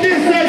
This